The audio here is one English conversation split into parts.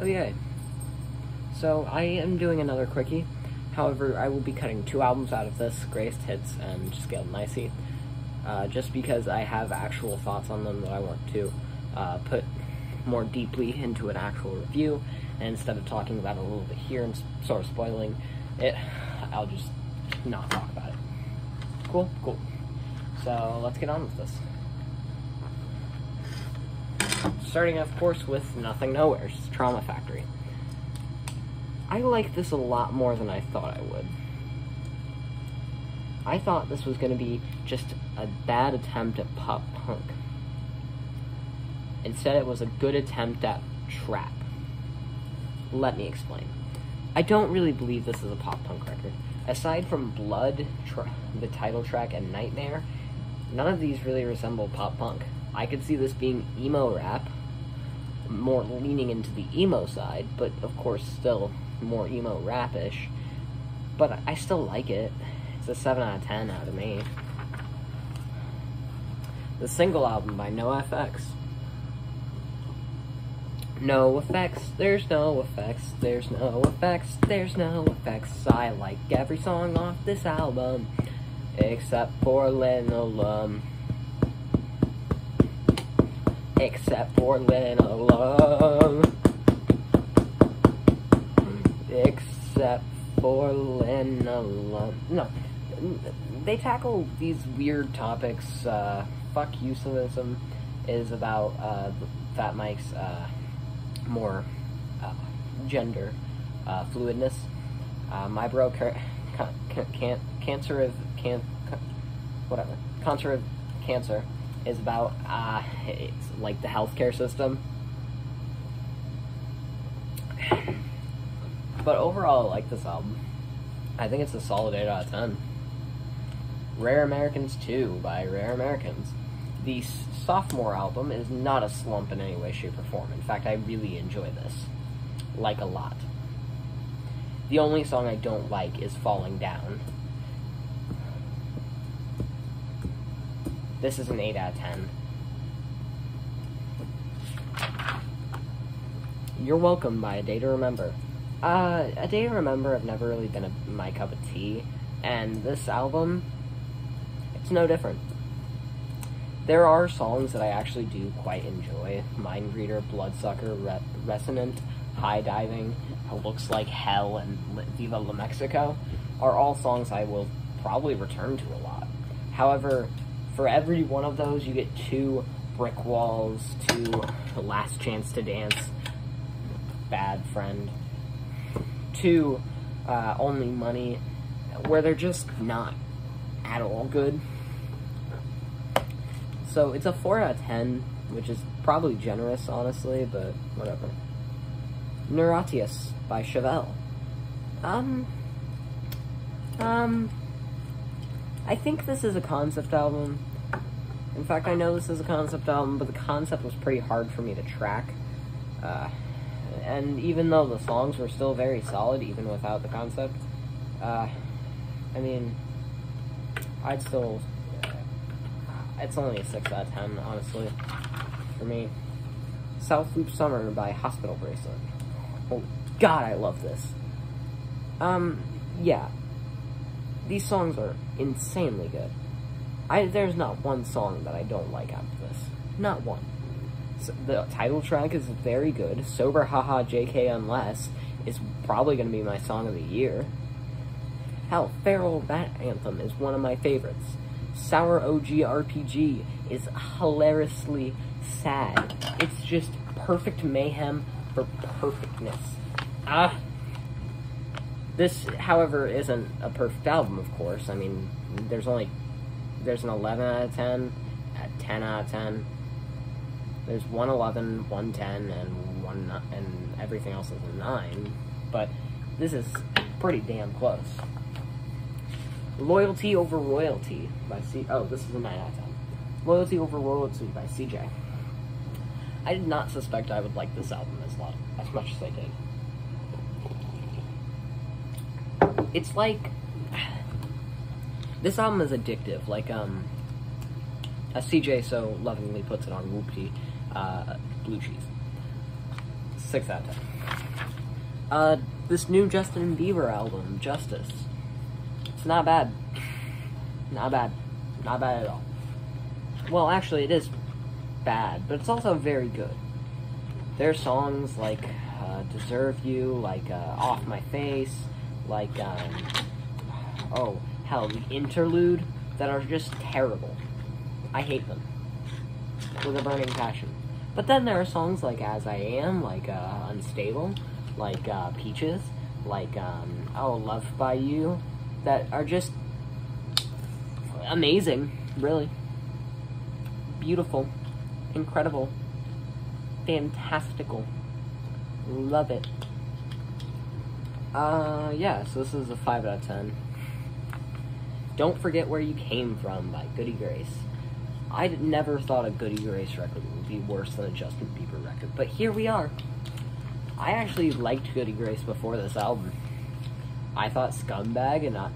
Oh yay. So I am doing another quickie. However, I will be cutting two albums out of this, Greatest Hits and Scaled and Icy, uh, just because I have actual thoughts on them that I want to uh, put more deeply into an actual review. And instead of talking about it a little bit here and sort of spoiling it, I'll just not talk about it. Cool? Cool. So let's get on with this. Starting, of course, with Nothing Nowhere's Trauma Factory. I like this a lot more than I thought I would. I thought this was going to be just a bad attempt at pop punk. Instead, it was a good attempt at trap. Let me explain. I don't really believe this is a pop punk record. Aside from Blood, the title track, and Nightmare, none of these really resemble pop punk. I could see this being emo rap, more leaning into the emo side, but of course still more emo rapish. But I still like it. It's a 7 out of 10 out of me. The single album by NOFX. No effects, there's no effects, there's no effects, there's no effects. I like every song off this album, except for Linoleum. Except for Linoleum. Except for Linoleum. No, they tackle these weird topics. Uh, fuck euphemism is about uh, Fat Mike's. Uh, more uh, gender uh, fluidness. Uh, my bro can, can, cancer of can whatever cancer of cancer is about uh, it's like the healthcare system. But overall, I like this album. I think it's a solid 8 out of 10. Rare Americans 2 by Rare Americans the sophomore album is not a slump in any way, shape, or form. In fact, I really enjoy this. Like a lot. The only song I don't like is Falling Down. This is an 8 out of 10. You're Welcome by A Day to Remember. Uh, A Day to Remember have never really been a, my cup of tea, and this album, it's no different. There are songs that I actually do quite enjoy. Mind Reader, Bloodsucker, Re- Resonant, High Diving, Looks Like Hell, and Viva La Mexico are all songs I will probably return to a lot. However, for every one of those, you get two Brick Walls, two Last Chance to Dance, Bad Friend, two uh, Only Money, where they're just not at all good. So it's a 4 out of 10, which is probably generous, honestly, but whatever. NIRATIAS by Chevelle. Um, um, I think this is a concept album. In fact, I know this is a concept album, but the concept was pretty hard for me to track. Uh, and even though the songs were still very solid, even without the concept, uh, I mean, I'd still it's only a 6 out of 10, honestly, for me. South Loop Summer by Hospital Bracelet. Oh, God, I love this. Um, yeah. These songs are insanely good. I There's not one song that I don't like out of this. Not one. So the title track is very good. Sober Haha JK Unless is probably going to be my song of the year. Hell, Feral Rat Anthem is one of my favorites. Sour OG RPG is hilariously sad. It's just perfect mayhem for perfectness. Ah. This, however, isn't a perfect album, of course. I mean, there's only there's an 11 out of 10, a 10 out of 10. There's 111, 110, and one and everything else is a 9. But this is pretty damn close. Loyalty Over Royalty by C. Oh, this is a 9 out of 10. Loyalty Over Royalty by CJ. I did not suspect I would like this album as, lot, as much as I did. It's like. This album is addictive, like, um. As CJ so lovingly puts it on Whoopty, uh, blue cheese. 6 out of 10. Uh, this new Justin Bieber album, Justice. It's not bad. Not bad. Not bad at all. Well, actually, it is bad, but it's also very good. There are songs like uh, Deserve You, like uh, Off My Face, like, um, oh, hell, the Interlude, that are just terrible. I hate them. With a burning passion. But then there are songs like As I Am, like uh, Unstable, like uh, Peaches, like, um, oh, Loved by You, that are just amazing, really. Beautiful, incredible, fantastical. Love it. Uh, yeah, so this is a 5 out of 10. Don't Forget Where You Came From by Goody Grace. I never thought a Goody Grace record would be worse than a Justin Bieber record, but here we are. I actually liked Goody Grace before this album. I thought Scumbag and I,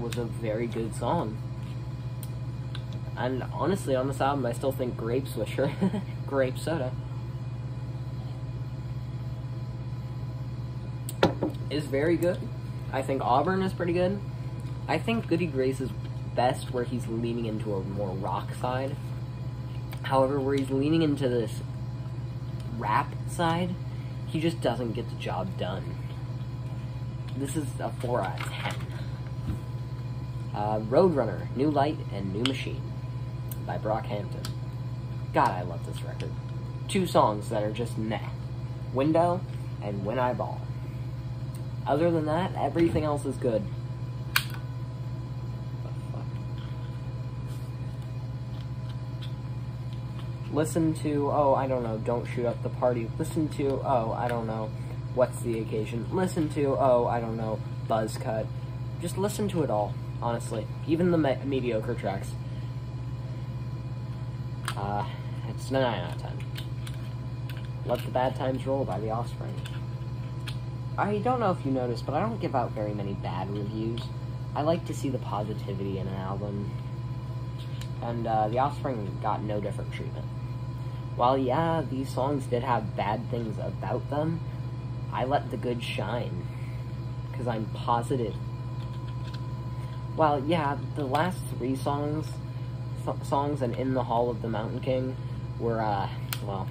was a very good song. And honestly, on this album, I still think Grape Swisher, Grape Soda, is very good. I think Auburn is pretty good. I think Goody Grace is best where he's leaning into a more rock side. However, where he's leaning into this rap side, he just doesn't get the job done. This is a 4 out of 10. Uh, Roadrunner, New Light, and New Machine by Brockhampton. God, I love this record. Two songs that are just meh. Window and When I Ball. Other than that, everything else is good. Listen to, oh, I don't know, Don't Shoot Up the Party. Listen to, oh, I don't know, What's the Occasion. Listen to, oh, I don't know, Buzz Cut. Just listen to it all, honestly. Even the me mediocre tracks. Uh, it's 9 out of 10. Let the Bad Times Roll by The Offspring. I don't know if you noticed, but I don't give out very many bad reviews. I like to see the positivity in an album. And uh, The Offspring got no different treatment. While, yeah, these songs did have bad things about them, I let the good shine. Because I'm positive. While, yeah, the last three songs, songs and In the Hall of the Mountain King were, uh, well,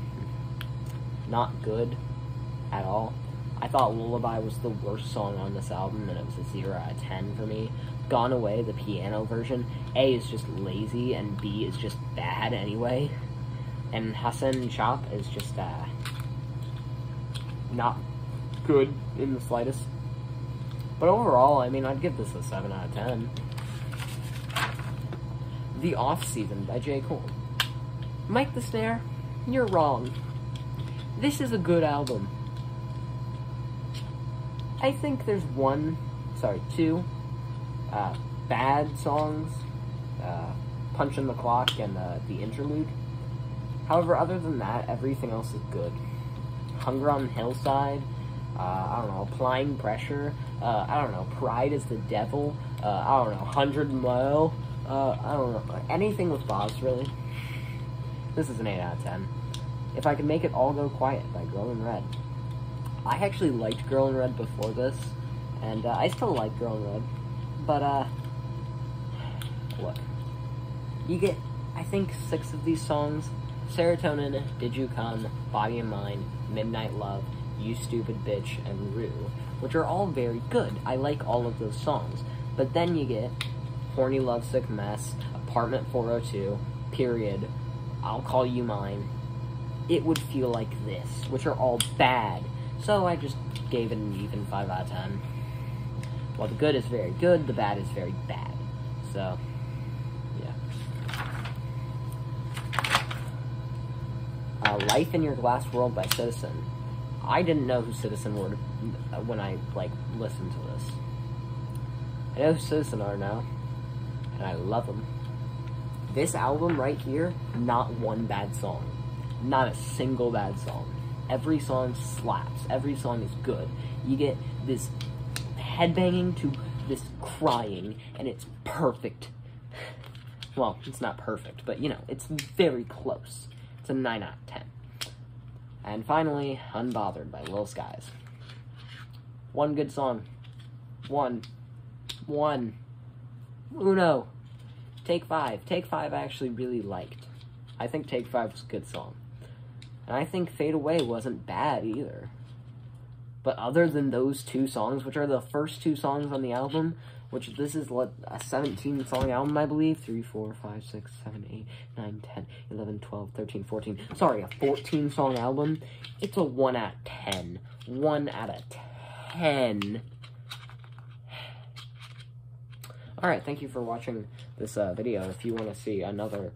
not good at all. I thought Lullaby was the worst song on this album, and it was a 0 out of 10 for me. Gone Away, the piano version, A is just lazy, and B is just bad anyway. And Hassan Chop is just, uh, not good in the slightest. But overall, I mean, I'd give this a 7 out of 10. The Off Season by J. Cole. Mike the Snare, you're wrong. This is a good album. I think there's one, sorry, two uh, bad songs, uh, Punch in the Clock and uh, The Interlude. However, other than that, everything else is good. Hunger on the Hillside, uh, I don't know, Applying Pressure, uh, I don't know, Pride is the Devil, uh, I don't know, 100 Mile, I don't know, anything with Bas, really. This is an 8 out of 10. If I could make it all go quiet by in Red. I actually liked Girl in Red before this, and uh, I still like Girl in Red, but, uh, look, you get, I think, six of these songs, Serotonin, Did You Come, Body and Mind, Midnight Love, You Stupid Bitch, and Rue, which are all very good. I like all of those songs, but then you get Horny Lovesick Mess, Apartment 402, Period, I'll Call You Mine, It Would Feel Like This, which are all bad, so I just gave it an even 5 out of 10. While the good is very good, the bad is very bad. So, yeah. Uh, Life in Your Glass World by Citizen. I didn't know who Citizen were when I, like, listened to this. I know who Citizen are now, and I love them. This album right here, not one bad song. Not a single bad song every song slaps. Every song is good. You get this headbanging to this crying, and it's perfect. Well, it's not perfect, but you know, it's very close. It's a 9 out of 10. And finally, Unbothered by Lil Skies. One good song. One. One. Uno. Take Five. Take Five I actually really liked. I think Take Five was a good song. And I think Fade Away wasn't bad either. But other than those two songs, which are the first two songs on the album, which this is what, a 17 song album, I believe. 3, 4, 5, 6, 7, 8, 9, 10, 11, 12, 13, 14. Sorry, a 14 song album. It's a 1 out of 10. 1 out of 10. Alright, thank you for watching this uh, video. If you want to see another,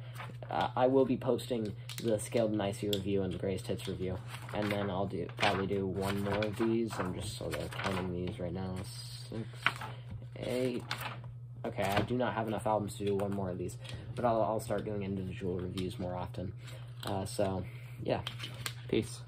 uh, I will be posting the Scaled and Icy review and the Greatest Hits review. And then I'll do probably do one more of these. I'm just sort of counting these right now. Six, eight. Okay, I do not have enough albums to do one more of these, but I'll, I'll start doing individual reviews more often. Uh, so, yeah, peace.